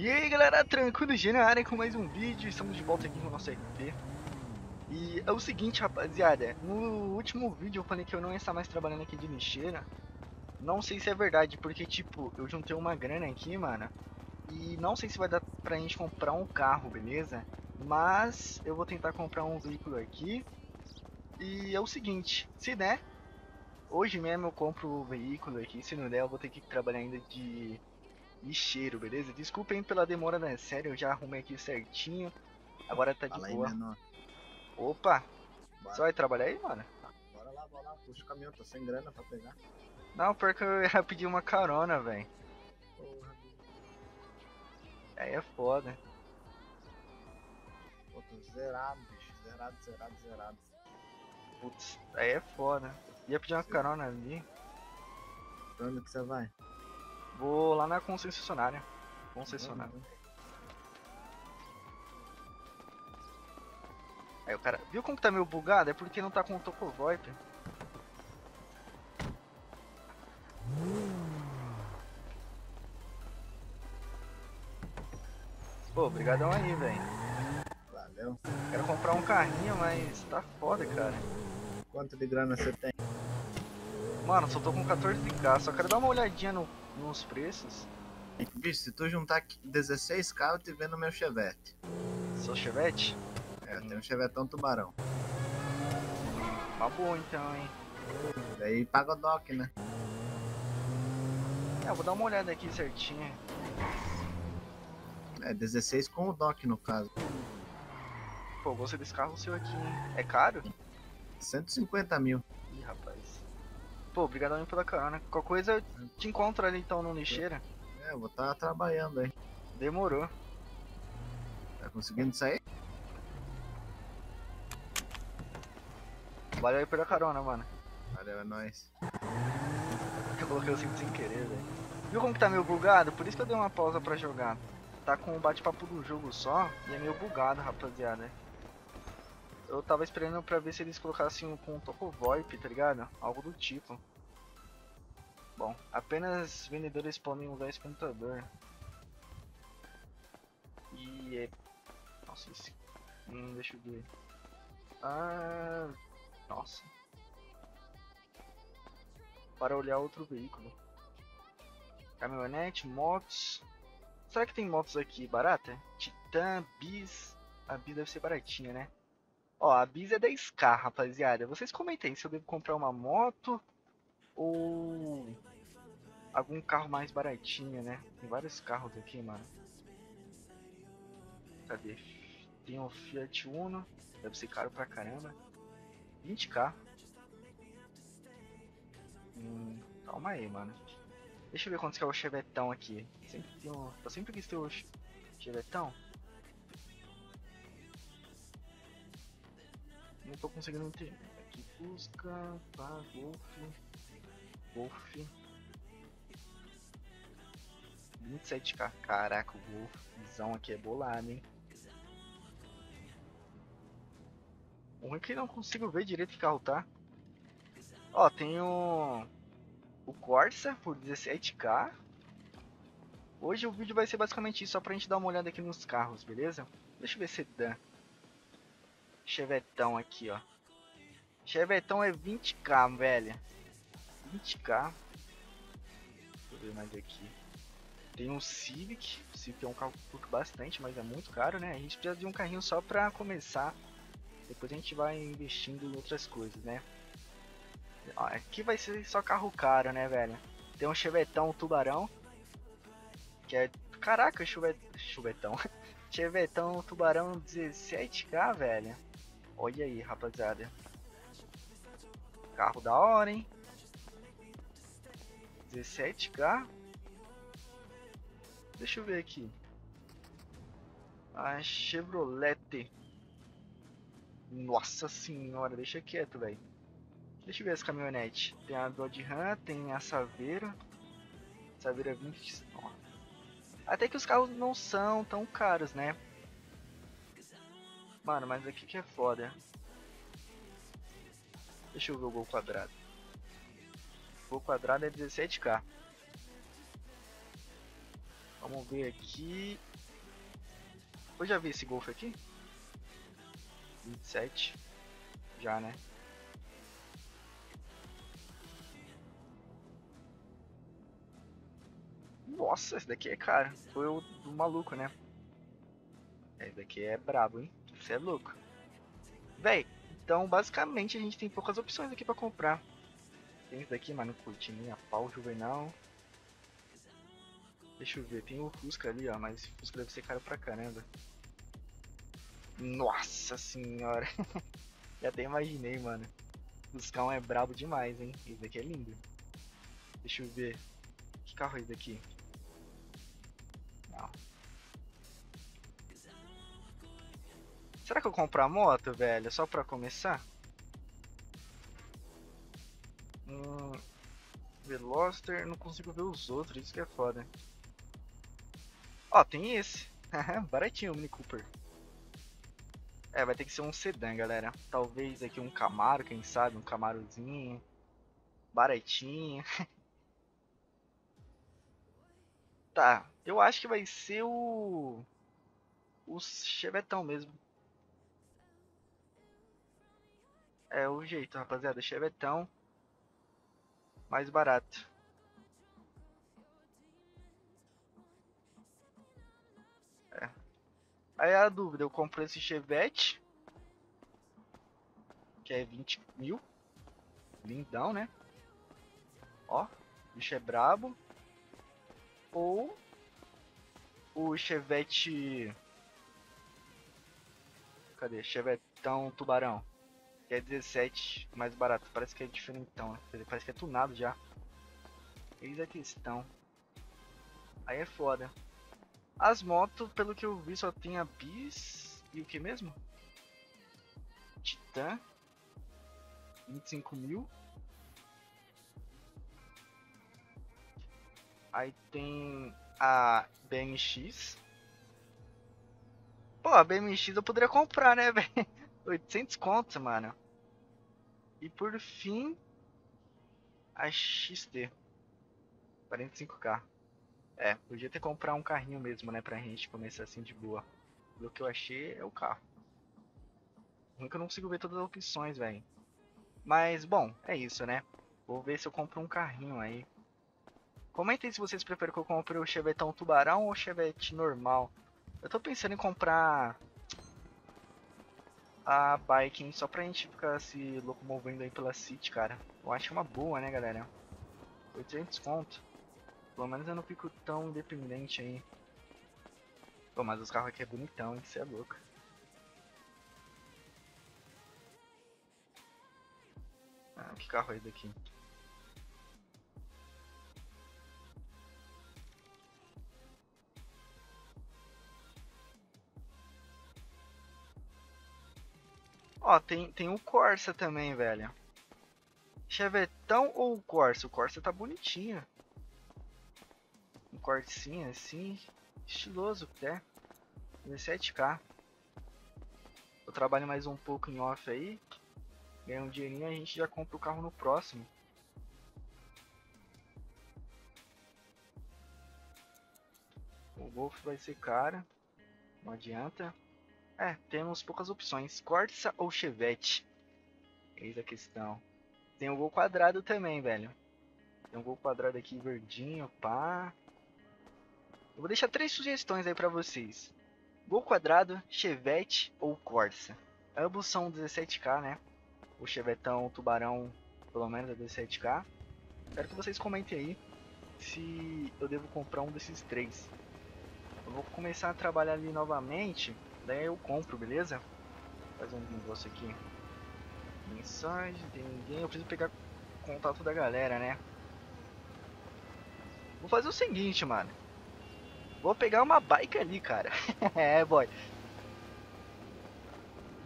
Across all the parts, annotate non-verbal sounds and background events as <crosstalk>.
E aí galera, tranquilo G na área com mais um vídeo, estamos de volta aqui no nosso RP E é o seguinte rapaziada, no último vídeo eu falei que eu não ia estar mais trabalhando aqui de lixeira. Não sei se é verdade, porque tipo, eu juntei uma grana aqui mano E não sei se vai dar pra gente comprar um carro, beleza? Mas eu vou tentar comprar um veículo aqui. E é o seguinte, se der Hoje mesmo eu compro o veículo aqui, se não der eu vou ter que trabalhar ainda de lixeiro, beleza? Desculpem pela demora da série, eu já arrumei aqui certinho. Agora tá de Fala boa. aí. Opa, Bora, você vai trabalhar aí, mano? bora lá, bora lá. Puxa o caminhão, tô sem grana pra pegar. Não, porque eu <laughs> ia pedir uma carona, velho. Porra, Aí é foda. pô, tô zerado, bicho. Zerado, zerado, zerado. Putz, aí é foda. Ia pedir uma Sim. carona ali. Pra onde que você vai? Vou lá na concessionária. Concessionária. Vamos, Aí o cara, viu como tá meio bugado? É porque não tá com o Toco VoIP. Pô, obrigadão aí, velho. Valeu. Quero comprar um carrinho, mas tá foda, cara. Quanto de grana você tem? Mano, só tô com 14k, só quero dar uma olhadinha no- nos preços. Bicho, se tu juntar aqui 16k, eu te vendo meu chevette. Seu chevette? É, eu tenho um chevetão tubarão. Uma boa então, hein. Daí paga o doc, né? É, eu vou dar uma olhada aqui certinho. É, 16 com o doc no caso. Pô, gostei desse carro seu aqui, hein. É caro? 150 mil. Pô, obrigadão aí pela carona. Qualquer coisa eu te encontro ali então no lixeira. É, eu vou estar trabalhando aí. Demorou. Tá conseguindo sair? Valeu aí pela carona, mano. Valeu, é nóis. Eu coloquei o cinto sem querer, velho. Viu como que tá meio bugado? Por isso que eu dei uma pausa pra jogar. Tá com o bate-papo do jogo só e é meio bugado, rapaziada. Eu tava esperando pra ver se eles colocassem com um toco VoIP, tá ligado? Algo do tipo. Bom, apenas vendedores podem usar esse computador. E é... Nossa, esse... Hum, deixa eu ver. Ah... Nossa. Para olhar outro veículo. Caminhonete, motos. Será que tem motos aqui barata? Titan, Bis. A Bis deve ser baratinha, né? Ó, a Bis é 10k, rapaziada. Vocês comentem se eu devo comprar uma moto ou algum carro mais baratinho, né? Tem vários carros aqui, mano. Cadê? Tem um Fiat Uno, deve ser caro pra caramba. 20k. Hum, calma aí, mano. Deixa eu ver quanto que é o chevetão aqui. Sempre tem um, eu sempre quis ter o che- chevetão. Não tô conseguindo entender. Aqui, Fusca, pá, Golf, Golf. 27k. Caraca, o Golfzão aqui é bolado, hein? O ruim é que não consigo ver direito que carro tá. Ó, tem o, o Corsa por 17k. Hoje o vídeo vai ser basicamente isso, só pra gente dar uma olhada aqui nos carros, beleza? Deixa eu ver se dá. Chevetão aqui, ó. Chevetão é 20k, velho. 20k. Deixa eu ver mais aqui. Tem um Civic. Civic é um carro que curto bastante, mas é muito caro, né? A gente precisa de um carrinho só pra começar. Depois a gente vai investindo em outras coisas, né? Aqui vai ser só carro caro, né, velho? Tem um chevetão tubarão. Que é. Caraca, chuvet... chuvetão. <laughs> chevetão tubarão 17k, velho. Olha aí, rapaziada. Carro da hora, hein? 17k. Deixa eu ver aqui. A Chevrolet. Nossa senhora, deixa quieto, velho. Deixa eu ver essa caminhonete. Tem a Dodge Ram, tem a. Saveiro é 20. ó. Até que os carros não são tão caros, né? Mano, mas aqui que é foda. Deixa eu ver o gol quadrado. O gol quadrado é 17k. Vamos ver aqui. Eu já vi esse Golf aqui? 27. Já, né? Nossa, esse daqui é caro. Foi o do maluco, né? Esse daqui é brabo, hein? Você é louco. Véi, então basicamente a gente tem poucas opções aqui pra comprar. Tem esse daqui, mano, cortininha, pau juvenal. Deixa eu ver, tem o Fusca ali, ó, mas Fusca deve ser caro pra caramba. Nossa senhora. <laughs> Já até imaginei, mano. Fuscão é brabo demais, hein? Esse daqui é lindo. Deixa eu ver. Que carro é esse daqui? Não. Será que eu compro a moto, velho? Só pra começar? Hum, Veloster, não consigo ver os outros, isso que é foda. Ó, tem esse. <laughs> Baratinho o Mini Cooper. É, vai ter que ser um sedã, galera. Talvez aqui um Camaro, quem sabe, um Camarozinho. Baratinho. <laughs> tá, eu acho que vai ser o... O Chevetão mesmo. É o jeito, rapaziada. Chevetão. Mais barato. Aí a dúvida, eu compro esse Chevette. Que é 20 mil. Lindão, né? Ó, bicho é brabo. Ou o Chevette. Cadê? Chevetão Tubarão. Que é 17 mais barato. Parece que é diferentão. Né? Parece que é tunado já. Eis a questão. Aí é foda. As motos, pelo que eu vi, só tem a Bis e o que mesmo? Titan. 25 mil. Aí tem a BMX. Pô, a BMX eu poderia comprar, né, <laughs> velho? 800 contos, mano. E por fim, a XT. 45k. É, podia ter comprado um carrinho mesmo, né, pra gente começar assim de boa. O que eu achei é o carro. Nunca não consigo ver todas as opções, velho. Mas, bom, é isso, né? Vou ver se eu compro um carrinho aí. Comentem se vocês preferem que eu compre o Chevetão Tubarão ou o Chevette normal. Eu tô pensando em comprar a bike, hein? Só pra gente ficar se locomovendo aí pela City, cara. Eu acho uma boa, né, galera? 800 conto. Pelo menos eu não fico tão independente aí. Pô, mas os carros aqui é bonitão, hein? Você é louco. Ah, que carro é esse daqui? Ó, tem, tem o Corsa também, velho. Chevetão ou Corsa? O Corsa tá bonitinho. Um Corsinha assim, estiloso até. 17k. Eu trabalho mais um pouco em off aí. Ganha um dinheirinho a gente já compra o carro no próximo. O Golf vai ser caro. Não adianta. É, temos poucas opções. Corsa ou Chevette? Eis a questão. Tem o Gol Quadrado também, velho. Tem um Gol Quadrado aqui verdinho, pá. Eu vou deixar três sugestões aí pra vocês. Gol Quadrado, Chevette ou Corsa. Ambos são 17k, né? O Chevetão Tubarão, pelo menos é 17k. Quero que vocês comentem aí se eu devo comprar um desses três. Eu vou começar a trabalhar ali novamente Daí eu compro, beleza? Fazer um negócio aqui. Mensagem, tem ninguém. Eu preciso pegar contato da galera, né? Vou fazer o seguinte, mano. Vou pegar uma bike ali, cara. <laughs> é, boy.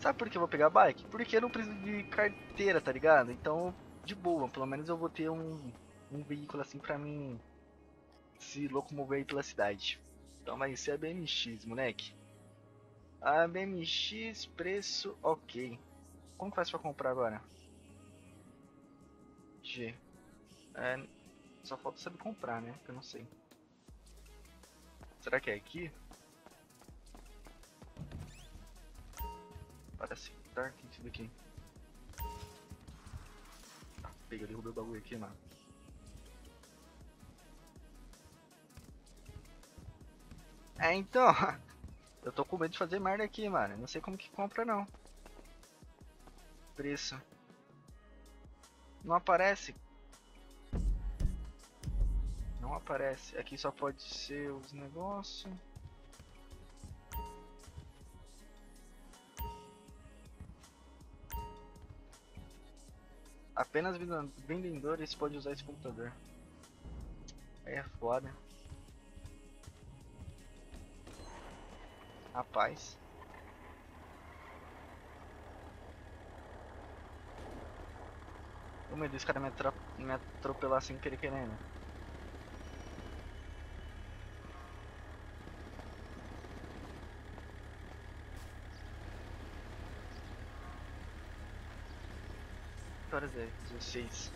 Sabe por que eu vou pegar bike? Porque eu não preciso de carteira, tá ligado? Então, de boa. Pelo menos eu vou ter um, um veículo assim pra mim se locomover aí pela cidade. Então vai ser a BMX, moleque. A BMX, preço ok. Como faz pra comprar agora? G. É, só falta saber comprar, né? Que eu não sei. Será que é aqui? Parece Dark isso daqui. Ah, pega, derrubei o bagulho aqui, mano. É, então. <laughs> Eu tô com medo de fazer merda aqui, mano. Não sei como que compra, não. Preço. Não aparece. Não aparece. Aqui só pode ser os negócios. Apenas vendedores podem usar esse computador. Aí é foda. Rapaz. O medo desse cara me atropelar sem querer querendo. Horas é? 16.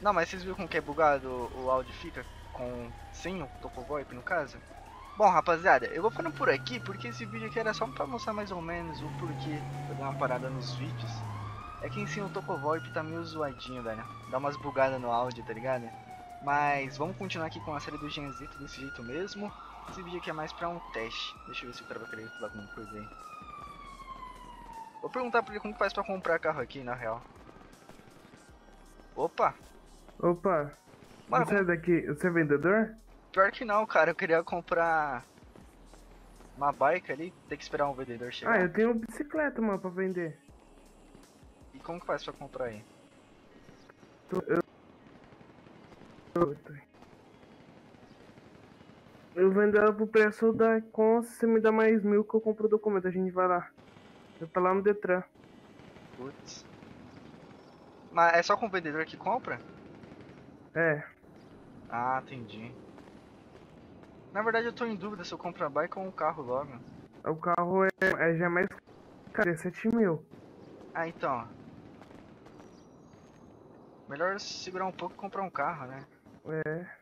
Não, mas vocês viram como que é bugado o, o áudio fica com sem o Topo VoIP no caso? Bom, rapaziada, eu vou ficando por aqui porque esse vídeo aqui era só pra mostrar mais ou menos o porquê eu dei uma parada nos vídeos. É que em si o Topo VoIP tá meio zoadinho, velho. Dá umas bugadas no áudio, tá ligado? Mas vamos continuar aqui com a série do Genzito desse jeito mesmo. Esse vídeo aqui é mais pra um teste. Deixa eu ver se o cara vai querer falar alguma coisa aí. Vou perguntar pra ele como que faz pra comprar carro aqui, na real. Opa! Opa, Mano, você é daqui, você é vendedor? Pior que não, cara. Eu queria comprar uma bike ali, tem que esperar um vendedor chegar. Ah, eu tenho uma bicicleta, mano, pra vender. E como que faz pra comprar aí? Eu vendo ela pro preço da com se você me dá mais mil que eu compro o documento, a gente vai lá. Eu tá lá no Detran. Putz. Mas é só com o vendedor que compra? É, Ah, entendi. Na verdade eu tô em dúvida se eu compro a bike ou um carro logo. o carro é, é já é mais caro, é 7 mil. Ah, então. Melhor segurar um pouco e comprar um carro, né? É.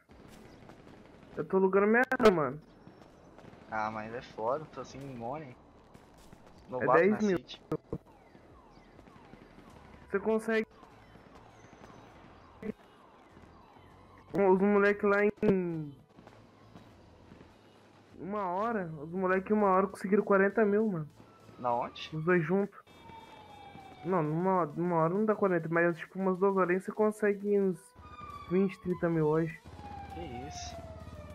Eu tô alugando minha casa, mano. Ah, mas é foda, tô assim em money. É Novato 10 na mil. City. Você consegue. Os moleques lá em. Uma hora, os moleques em uma hora conseguiram 40 mil, mano. Na onde? Os dois juntos. Não, numa, numa hora não dá 40, mas tipo umas duas horas você consegue uns 20, 30 mil hoje. Que isso?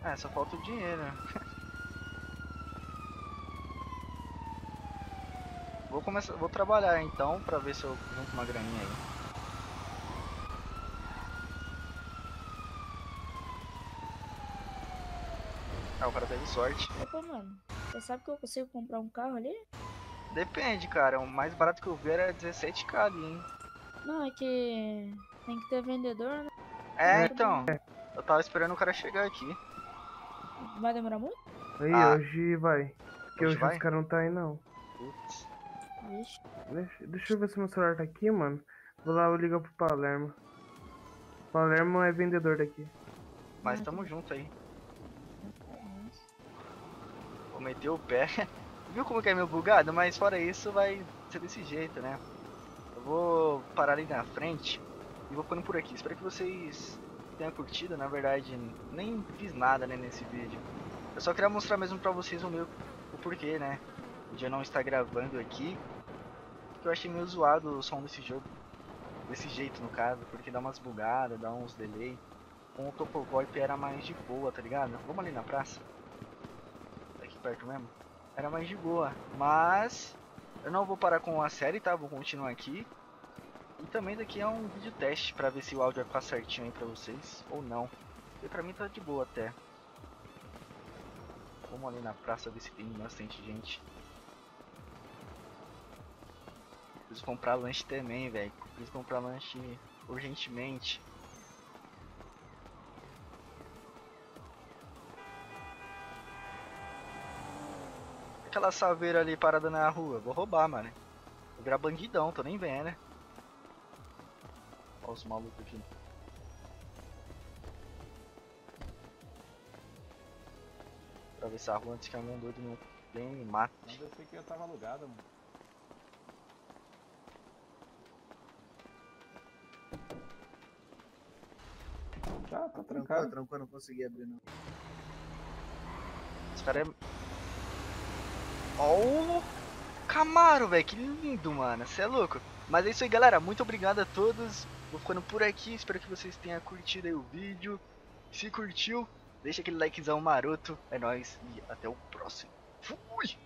Ah, só falta o dinheiro. <laughs> vou começar, vou trabalhar então pra ver se eu junto uma graninha aí. Ah, o cara teve sorte. Opa, mano, você sabe que eu consigo comprar um carro ali? Depende, cara. O mais barato que eu vi era 17k ali, hein? Não, é que tem que ter vendedor, né? É, É. então. Eu tava esperando o cara chegar aqui. Vai demorar muito? Aí Ah. hoje vai. Porque Hoje hoje, vai? os caras não tá aí não. Putz. Deixa, deixa eu ver se meu celular tá aqui, mano. Vou lá, eu ligo pro Palermo. Palermo é vendedor daqui. Mas Ah, tamo junto aí. Vou meter o pé. <laughs> Viu como que é meio bugado? Mas fora isso vai ser desse jeito, né? Eu vou parar ali na frente e vou ficando por aqui. Espero que vocês tenham curtido. Na verdade, nem fiz nada né, nesse vídeo. Eu só queria mostrar mesmo pra vocês o meu o porquê, né? De eu não estar gravando aqui. Porque eu achei meio zoado o som desse jogo. Desse jeito no caso, porque dá umas bugadas, dá uns delay. Com o Topo VoIP era mais de boa, tá ligado? Vamos ali na praça. Aqui perto mesmo. Era mais de boa. Mas eu não vou parar com a série, tá? Vou continuar aqui. E também daqui é um vídeo teste pra ver se o áudio vai ficar certinho aí pra vocês ou não. Porque pra mim tá de boa até. Vamos ali na praça ver se tem bastante gente. Preciso comprar lanche também, velho. Preciso comprar lanche urgentemente. Aquela saveira ali parada na rua, vou roubar, mano. Vou virar bandidão, tô nem vendo, né? os malucos aqui. Atravessar a rua antes que algum é doido não né? venha e mate. Eu sei que eu tava alugado, mano. Tá, tá trancado. Trancou, não consegui abrir não. Esse cara é... Ó o Camaro, velho, que lindo, mano, você é louco. Mas é isso aí, galera. Muito obrigado a todos. Vou ficando por aqui. Espero que vocês tenham curtido o vídeo. Se curtiu, deixa aquele likezão maroto. É nóis. E até o próximo. Fui!